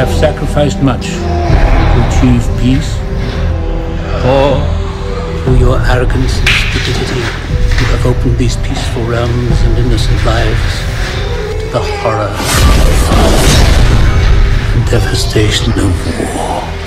Have sacrificed much to achieve peace, or through your arrogance and stupidity, you have opened these peaceful realms and innocent lives to the horror and devastation of war.